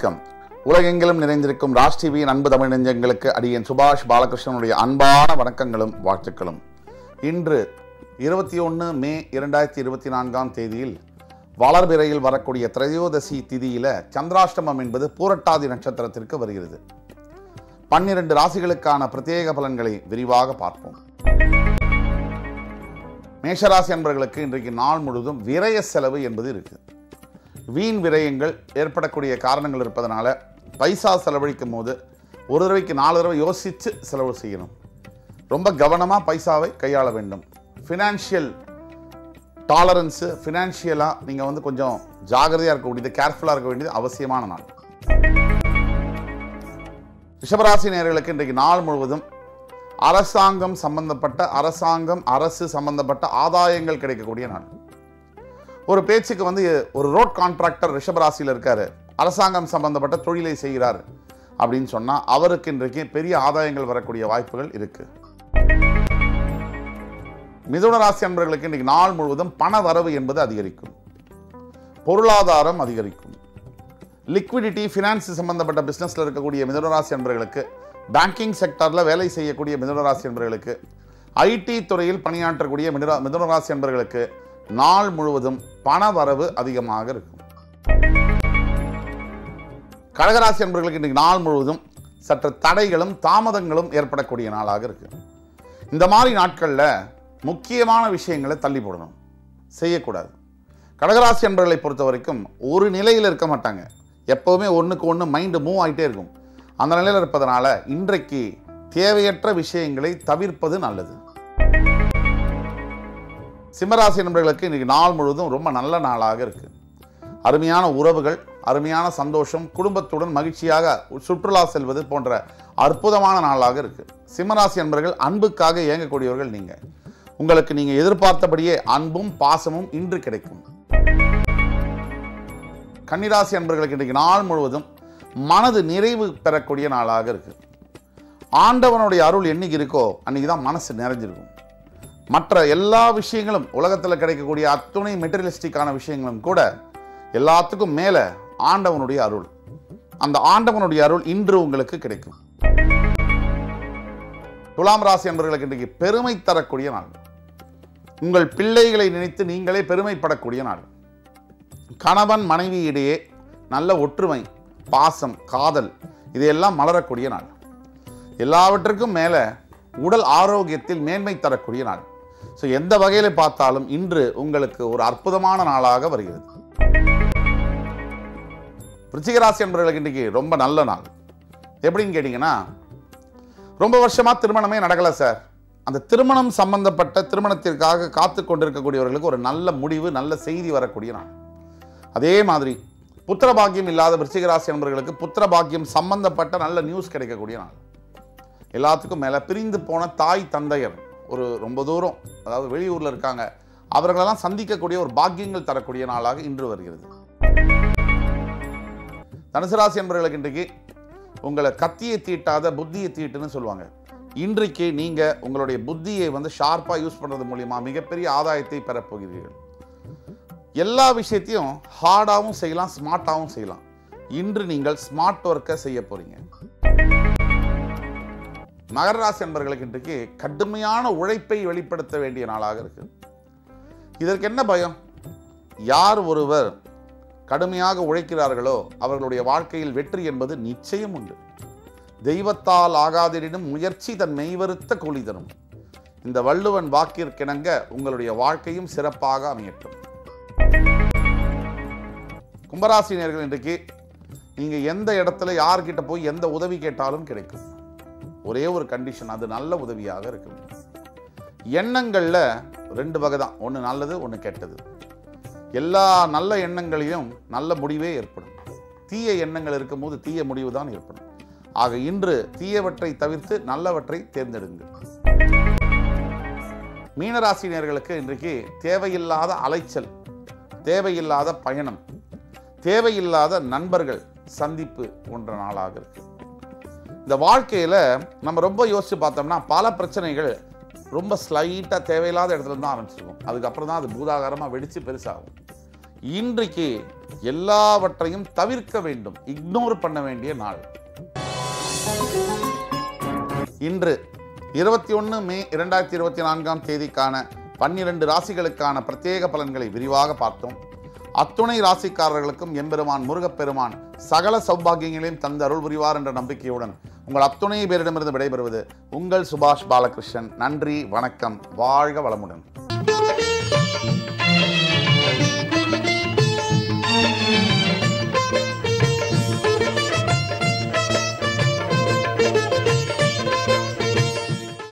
வணக்கம். உலகெங்கிலும் நிறைந்திருக்கும் ராஜ் டிவியின் அன்பு தமிழ் நெஞ்சங்களுக்கு அடியேன் சுபாஷ் பாலகிருஷ்ணனுடைய அன்பான வணக்கங்களும் வாழ்த்துக்களும். இன்று இருபத்தி ஒன்று மே இரண்டாயிரத்தி இருபத்தி நான்காம் தேதியில் வளர்பிறையில் வரக்கூடிய திரையோதசி திதியில சந்திராஷ்டமம் என்பது பூரட்டாதி நட்சத்திரத்திற்கு வருகிறது. பன்னிரண்டு ராசிகளுக்கான பிரத்யேக பலன்களை விரிவாக பார்ப்போம். மேஷராசி அன்பர்களுக்கு இன்றைக்கு நாள் முழுவதும் விரய செலவு என்பது இருக்குது வீண் விரயங்கள் ஏற்படக்கூடிய காரணங்கள் இருப்பதனால பைசா செலவழிக்கும் போது ஒரு தடவைக்கு நாலு தடவை யோசித்து செலவு செய்யணும். ரொம்ப கவனமாக பைசாவை கையாள வேண்டும். ஃபினான்ஷியல் டாலரன்ஸு ஃபினான்ஷியலாக நீங்கள் வந்து கொஞ்சம் ஜாகிரதையாக இருக்க வேண்டியது கேர்ஃபுல்லாக இருக்க வேண்டியது அவசியமான நாள். ரிஷபராசி நேர்களுக்கு இன்றைக்கு நாள் முழுவதும் அரசாங்கம் சம்பந்தப்பட்ட அரசாங்கம் அரசு சம்பந்தப்பட்ட ஆதாயங்கள் கிடைக்கக்கூடிய நாள். ஒரு பேச்சுக்கு வந்து ஒரு ரோட் கான்ட்ராக்டர் ரிஷபராசியில் இருக்கார். அரசாங்கம் சம்பந்தப்பட்ட தொழிலை செய்கிறார். அப்படின்னு சொன்னால் அவருக்கு இன்றைக்கு பெரிய ஆதாயங்கள் வரக்கூடிய வாய்ப்புகள் இருக்கு. மிதுன ராசி அன்பர்களுக்கு இன்றைக்கு நாள் முழுவதும் பண வரவு என்பது அதிகரிக்கும். பொருளாதாரம் அதிகரிக்கும். லிக்விடிட்டி ஃபினான்ஸ் சம்பந்தப்பட்ட பிஸ்னஸில் இருக்கக்கூடிய மிதுனராசி அன்பர்களுக்கு பேங்கிங் செக்டரில் வேலை செய்யக்கூடிய மிதுனராசி அன்பர்களுக்கு ஐடி துறையில் பணியாற்றக்கூடிய மிதுன மிதுனராசி அன்பர்களுக்கு நாள் முழுவதும் பண வரவு அதிகமாக இருக்கும். கடகராசி அன்பர்களுக்கு இன்றைக்கு நாள் முழுவதும் சற்று தடைகளும் தாமதங்களும் ஏற்படக்கூடிய நாளாக இருக்கு. இந்த மாதிரி நாட்களில் முக்கியமான விஷயங்களை தள்ளி போடணும். செய்யக்கூடாது. கடகராசி அன்பர்களை பொறுத்த வரைக்கும் ஒரு நிலையில் இருக்க மாட்டாங்க. எப்போவுமே ஒன்றுக்கு ஒன்று மைண்டு மூவ் ஆகிட்டே இருக்கும். அந்த நிலையில் இருப்பதனால இன்றைக்கு தேவையற்ற விஷயங்களை தவிர்ப்பது நல்லது. சிம்மராசி நண்பர்களுக்கு இன்றைக்கி நாள் முழுவதும் ரொம்ப நல்ல நாளாக இருக்கு. அருமையான உறவுகள் அருமையான சந்தோஷம் குடும்பத்துடன் மகிழ்ச்சியாக சுற்றுலா செல்வது போன்ற அற்புதமான நாளாக இருக்கு. சிம்மராசி நண்பர்கள் அன்புக்காக இயங்கக்கூடியவர்கள் நீங்க. உங்களுக்கு நீங்க எதிர்பார்த்தபடியே அன்பும் பாசமும் இன்று கிடைக்கும். கன்னிராசி அன்பர்களுக்கு இன்றைக்கு நாள் முழுவதும் மனது நிறைவு பெறக்கூடிய நாளாக இருக்கு. ஆண்டவனுடைய அருள் என்னைக்கு இருக்கோ அன்றைக்கி தான் மனசு நிறைஞ்சிருக்கும். மற்ற எல்லா விஷயங்களும் உலகத்தில் கிடைக்கக்கூடிய அத்துணை மெட்டீரியலிஸ்டிக்கான விஷயங்களும் கூட எல்லாத்துக்கும் மேலே ஆண்டவனுடைய அருள். அந்த ஆண்டவனுடைய அருள் இன்று உங்களுக்கு கிடைக்கும். துலாம் ராசி என்பவர்களுக்கு இன்றைக்கு பெருமை தரக்கூடிய நாள். உங்கள் பிள்ளைகளை நினைத்து நீங்களே பெருமைப்படக்கூடிய நாள். கணவன் மனைவி இடையே நல்ல ஒற்றுமை பாசம் காதல் இதையெல்லாம் மலரக்கூடிய நாள். எல்லாவற்றுக்கும் மேலே உடல் ஆரோக்கியத்தில் மேன்மை தரக்கூடிய நாள். ஸோ எந்த வகையில் பார்த்தாலும் இன்று உங்களுக்கு ஒரு அற்புதமான நாளாக வருகிறது. ரிச்சிகராசி என்பவர்களுக்கு இன்றைக்கி ரொம்ப நல்ல நாள். எப்படின்னு கேட்டிங்கன்னா ரொம்ப வருஷமாக திருமணமே நடக்கலை சார். அந்த திருமணம் சம்பந்தப்பட்ட திருமணத்திற்காக காத்து கொண்டிருக்கக்கூடியவர்களுக்கு ஒரு நல்ல முடிவு நல்ல செய்தி வரக்கூடிய நாள். அதே மாதிரி புத்திர பாக்கியம் இல்லாத விருச்சிகராசி நண்பர்களுக்கு புத்திர பாக்கியம் சம்பந்தப்பட்ட நல்ல நியூஸ் கிடைக்கக்கூடிய நாள். எல்லாத்துக்கும் மேலே பிரிந்து போன தாய் தந்தையர். ஒரு ரொம்ப தூரம் அதாவது வெளியூரில் இருக்காங்க அவர்களெல்லாம் சந்திக்கக்கூடிய ஒரு பாக்கியங்கள் தரக்கூடிய நாளாக இன்று வருகிறது. தனுசு ராசி என்பவர்களுக்கு இன்றைக்கு உங்களை கத்தியை தீட்டாத புத்தியை தீட்டுன்னு சொல்லுவாங்க. இன்றைக்கு நீங்கள் உங்களுடைய புத்தியை வந்து ஷார்ப்பாக யூஸ் பண்ணுறது மூலிமா மிகப்பெரிய ஆதாயத்தை பெறப்போகிறீர்கள் எல்லா விஷயத்தையும் ஹார்டாகவும் செய்யலாம் ஸ்மார்ட்டாகவும் செய்யலாம். இன்று நீங்கள் ஸ்மார்ட் ஒர்க்கை செய்ய போறீங்க. மகர ராசி என்பர்களுக்கு இன்றைக்கு கடுமையான உழைப்பை வெளிப்படுத்த வேண்டிய நாளாக இருக்கு. இதற்கு என்ன பயம்? யார் ஒருவர் கடுமையாக உழைக்கிறார்களோ அவர்களுடைய வாழ்க்கையில் வெற்றி என்பது நிச்சயம் உண்டு. தெய்வத்தால் ஆகாதினும் முயற்சி தன் மெய்வருத்த கூலி தரும். இந்த வள்ளுவன் வாக்கிற்கிணங்க உங்களுடைய வாழ்க்கையும் சிறப்பாக அமையட்டும். கும்பராசினியர்கள் இன்றைக்கு நீங்கள் எந்த இடத்துல யார்கிட்ட போய் எந்த உதவி கேட்டாலும் கிடைக்கும். ஒரே ஒரு கண்டிஷன் அது நல்ல உதவியாக இருக்கும் எண்ணங்களில் ரெண்டு வகை தான். ஒன்று நல்லது ஒன்று கெட்டது. எல்லா நல்ல எண்ணங்களையும் நல்ல முடிவே ஏற்படும். தீய எண்ணங்கள் இருக்கும்போது தீய முடிவு தான் ஏற்படும். ஆக இன்று தீயவற்றை தவிர்த்து நல்லவற்றை தேர்ந்தெடுங்கள். மீனராசினியர்களுக்கு இன்றைக்கு தேவையில்லாத அலைச்சல் தேவையில்லாத பயணம் தேவையில்லாத நண்பர்கள் சந்திப்பு போன்ற நாளாக இருக்குது இந்த வாழ்க்கையில் நம்ம ரொம்ப யோசிச்சு பார்த்தோம்னா பல பிரச்சனைகள் ரொம்ப ஸ்லைட்டாக தேவையில்லாத இடத்துல தான் ஆரம்பிச்சிருக்கும். அதுக்கப்புறம் தான் அது பூதாகாரமாக வெடித்து பெருசாகும். இன்றைக்கு எல்லாவற்றையும் தவிர்க்க வேண்டும். இக்னோர் பண்ண வேண்டிய நாள். இன்று இருபத்தி ஒன்று மே இரண்டாயிரத்தி இருபத்தி நான்காம் தேதிக்கான பன்னிரண்டு ராசிகளுக்கான பிரத்யேக பலன்களை விரிவாக பார்த்தோம். அத்துணை ராசிக்காரர்களுக்கும் எம்பெருமான் முருகப்பெருமான் சகல சௌபாகியங்களையும் தந்து அருள் புரிவார் என்ற நம்பிக்கையுடன் உங்கள் அத்துணை பேரிடமிருந்து விடைபெறுவது உங்கள் சுபாஷ் பாலகிருஷ்ணன். நன்றி வணக்கம் வாழ்க வளமுடன்.